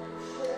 Yeah.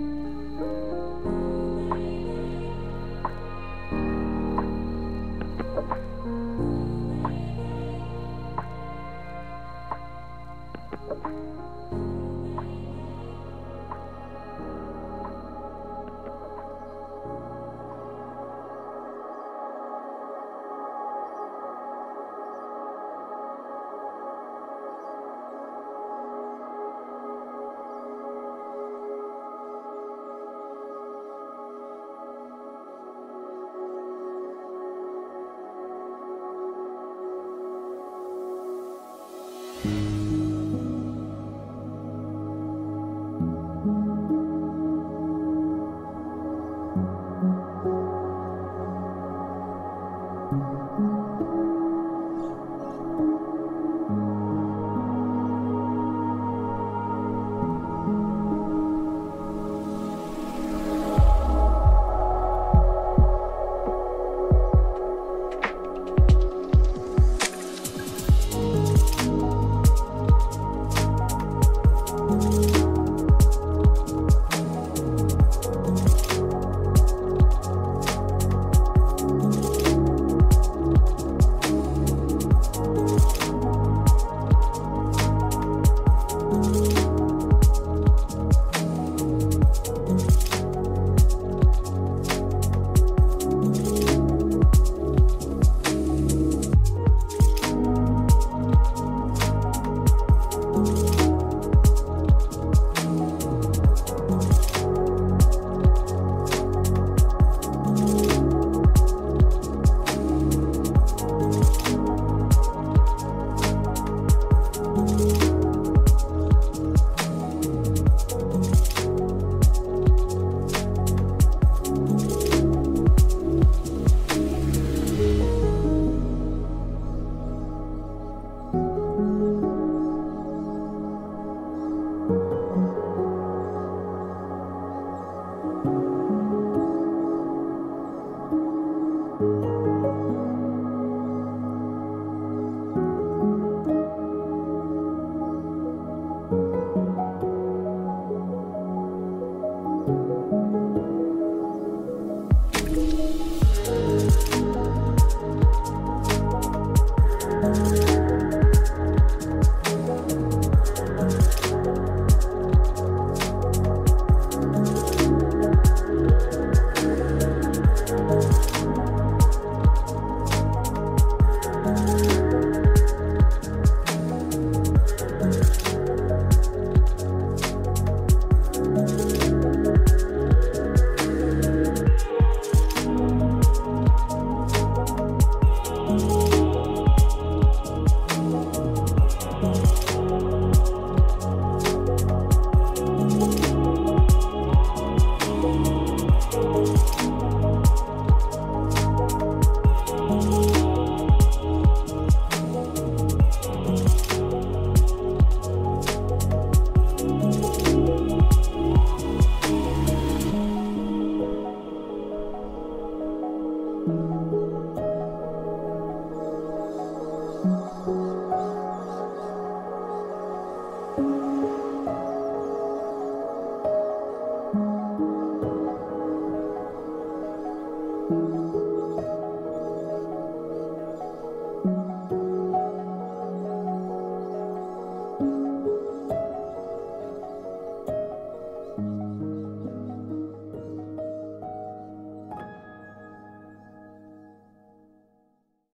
Música